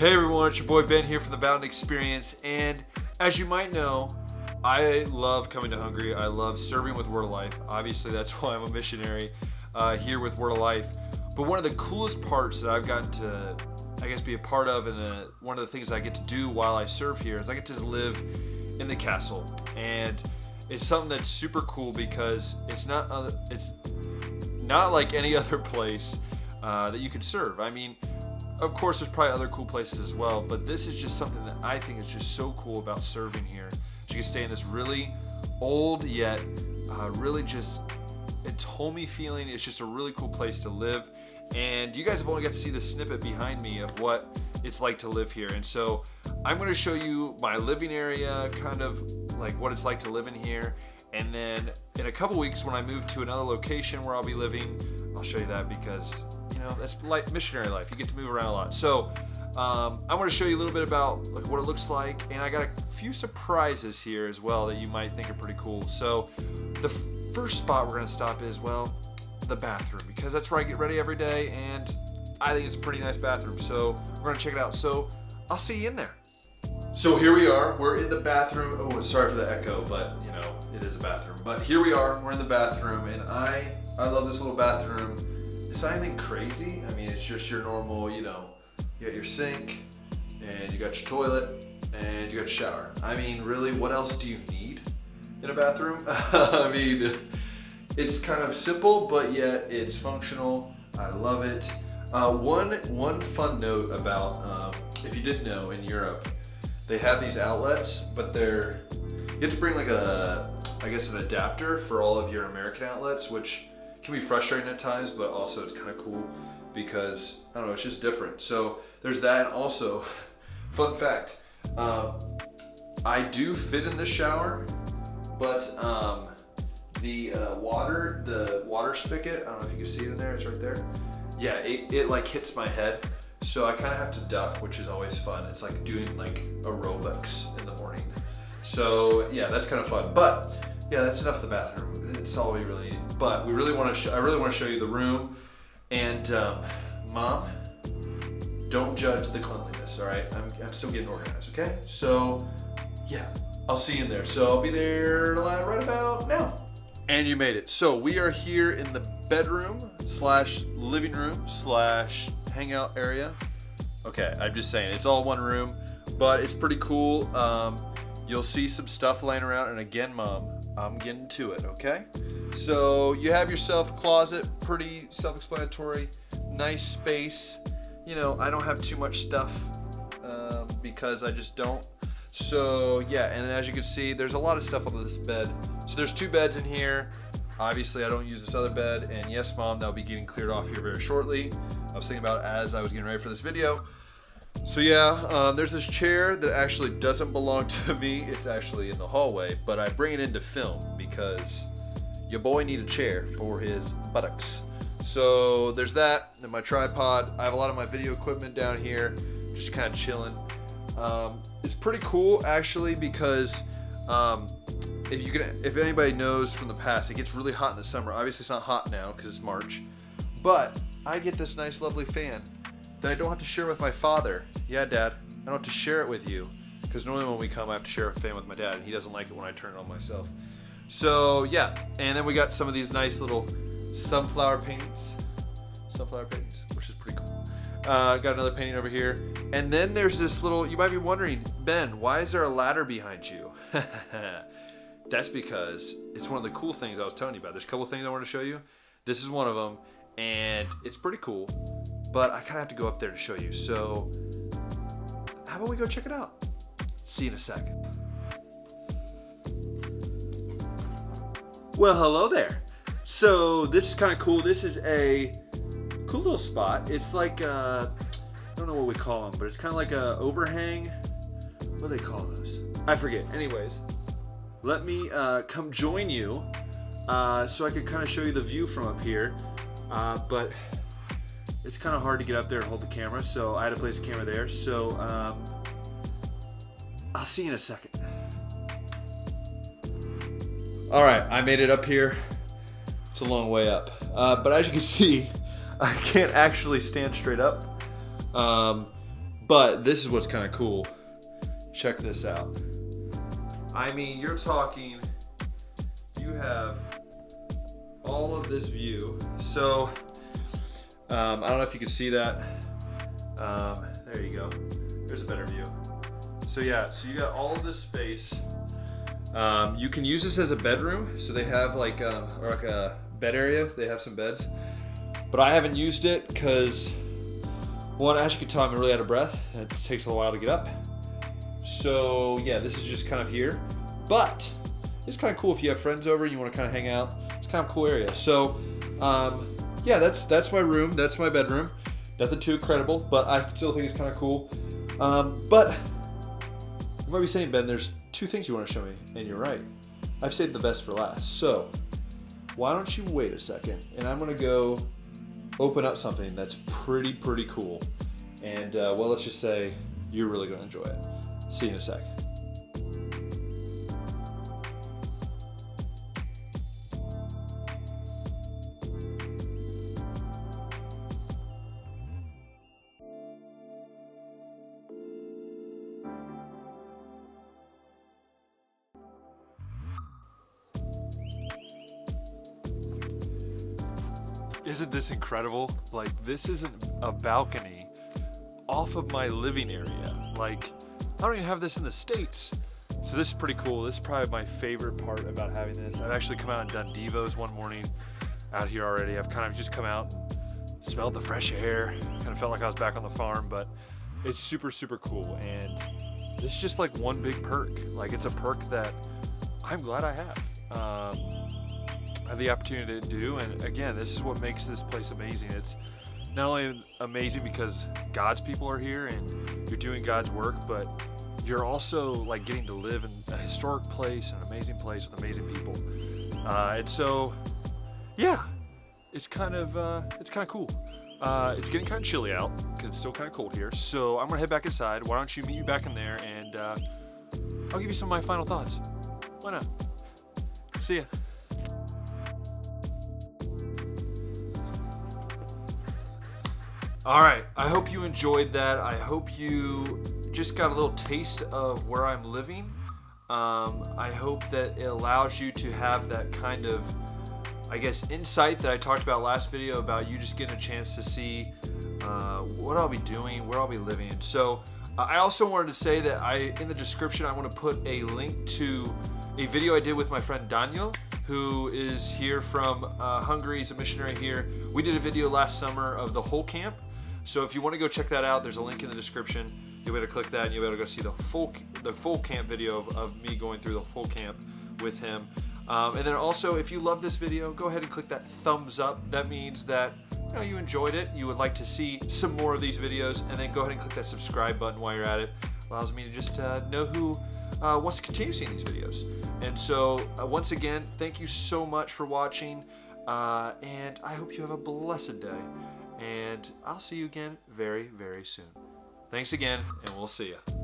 Hey everyone, it's your boy Ben here from the Bowden Experience, and as you might know, I love coming to Hungary. I love serving with Word of Life. Obviously, that's why I'm a missionary uh, here with Word of Life. But one of the coolest parts that I've gotten to, I guess, be a part of, and the, one of the things I get to do while I serve here is I get to live in the castle, and it's something that's super cool because it's not uh, it's not like any other place uh, that you could serve. I mean, of course, there's probably other cool places as well, but this is just something that I think is just so cool about serving here. You can stay in this really old yet uh, really just it's homey feeling. It's just a really cool place to live. And you guys have only got to see the snippet behind me of what it's like to live here. And so I'm going to show you my living area, kind of like what it's like to live in here. And then in a couple weeks when I move to another location where I'll be living, I'll show you that because, know, that's like missionary life. You get to move around a lot. So um, I'm going to show you a little bit about like what it looks like. And I got a few surprises here as well that you might think are pretty cool. So the first spot we're going to stop is, well, the bathroom because that's where I get ready every day and I think it's a pretty nice bathroom. So we're going to check it out. So I'll see you in there. So here we are. We're in the bathroom. Oh, sorry for the echo, but you know, it is a bathroom. But here we are. We're in the bathroom and I I love this little bathroom. It's not anything crazy. I mean, it's just your normal, you know, you got your sink and you got your toilet and you got your shower. I mean, really, what else do you need in a bathroom? I mean, it's kind of simple, but yet it's functional. I love it. Uh, one, one fun note about, um, if you didn't know, in Europe, they have these outlets, but they're, you have to bring like a, I guess an adapter for all of your American outlets, which can be frustrating at times, but also it's kind of cool because, I don't know, it's just different. So there's that, and also, fun fact, um, I do fit in the shower, but um, the uh, water, the water spigot, I don't know if you can see it in there, it's right there. Yeah, it, it like hits my head. So I kind of have to duck, which is always fun. It's like doing like aerobics in the morning. So yeah, that's kind of fun. But yeah, that's enough of the bathroom. It's all we really need. But we really want to. I really want to show you the room. And um, mom, don't judge the cleanliness. All right, I'm, I'm still getting organized. Okay, so yeah, I'll see you in there. So I'll be there right about now. And you made it. So we are here in the bedroom slash living room slash hangout area. Okay, I'm just saying, it's all one room, but it's pretty cool. Um, you'll see some stuff laying around, and again, mom, I'm getting to it, okay? So you have yourself a closet, pretty self-explanatory, nice space. You know, I don't have too much stuff um, because I just don't. So yeah, and as you can see, there's a lot of stuff on this bed. So there's two beds in here. Obviously, I don't use this other bed, and yes, mom, that'll be getting cleared off here very shortly. I was thinking about as I was getting ready for this video. So yeah, um, there's this chair that actually doesn't belong to me. It's actually in the hallway, but I bring it in to film because your boy need a chair for his buttocks. So there's that, and my tripod. I have a lot of my video equipment down here, just kind of chilling. Um, it's pretty cool actually because um, if you can, if anybody knows from the past, it gets really hot in the summer. Obviously, it's not hot now because it's March, but I get this nice, lovely fan that I don't have to share with my father. Yeah, Dad, I don't have to share it with you because normally when we come, I have to share a fan with my dad, and he doesn't like it when I turn it on myself. So yeah, and then we got some of these nice little sunflower paintings, sunflower paintings, which is pretty cool. Uh, got another painting over here. And then there's this little, you might be wondering, Ben, why is there a ladder behind you? That's because it's one of the cool things I was telling you about. There's a couple things I want to show you. This is one of them, and it's pretty cool, but I kind of have to go up there to show you. So how about we go check it out? See you in a second. Well, hello there. So this is kind of cool. This is a cool little spot. It's like, uh, I don't know what we call them, but it's kind of like a overhang. What do they call those? I forget. Anyways, let me uh, come join you uh, so I could kind of show you the view from up here. Uh, but it's kind of hard to get up there and hold the camera, so I had to place the camera there. So um, I'll see you in a second. All right, I made it up here. It's a long way up. Uh, but as you can see, I can't actually stand straight up. Um, But this is what's kind of cool. Check this out. I mean, you're talking, you have all of this view. So, um, I don't know if you can see that. Um, there you go. There's a better view. So yeah, so you got all of this space. Um, you can use this as a bedroom. So they have like, um, or like a bed area. They have some beds, but I haven't used it because one, as you can tell, I'm really out of breath. It takes a while to get up. So yeah, this is just kind of here, but it's kind of cool if you have friends over and you want to kind of hang out. It's kind of a cool area. So um, yeah, that's that's my room. That's my bedroom. Nothing too incredible, but I still think it's kind of cool. Um, but you might be saying, Ben, there's two things you want to show me, and you're right. I've saved the best for last. So why don't you wait a second, and I'm gonna go open up something that's pretty pretty cool, and uh, well, let's just say you're really gonna enjoy it. See you in a sec. Isn't this incredible? Like, this isn't a balcony off of my living area. Like, I don't even have this in the States. So this is pretty cool. This is probably my favorite part about having this. I've actually come out and done Devos one morning out here already. I've kind of just come out smelled the fresh air. Kind of felt like I was back on the farm, but it's super, super cool. And this is just like one big perk. Like it's a perk that I'm glad I have. Um, the opportunity to do. And again, this is what makes this place amazing. It's not only amazing because God's people are here and you're doing God's work, but you're also like getting to live in a historic place, an amazing place with amazing people. Uh, and so, yeah, it's kind of uh, it's kind of cool. Uh, it's getting kind of chilly out because it's still kind of cold here. So I'm gonna head back inside. Why don't you meet me back in there and uh, I'll give you some of my final thoughts. Why not? See ya. All right, I hope you enjoyed that. I hope you just got a little taste of where I'm living. Um, I hope that it allows you to have that kind of, I guess, insight that I talked about last video about you just getting a chance to see uh, what I'll be doing, where I'll be living. So uh, I also wanted to say that I, in the description, I want to put a link to a video I did with my friend Daniel who is here from uh, Hungary. He's a missionary here. We did a video last summer of the whole camp. So if you want to go check that out, there's a link in the description. You'll be able to click that and you'll be able to go see the full the full camp video of, of me going through the full camp with him. Um, and then also, if you love this video, go ahead and click that thumbs up. That means that you, know, you enjoyed it. You would like to see some more of these videos. And then go ahead and click that subscribe button while you're at it. Allows me to just uh, know who uh, wants to continue seeing these videos. And so, uh, once again, thank you so much for watching. Uh, and I hope you have a blessed day and I'll see you again very, very soon. Thanks again, and we'll see you.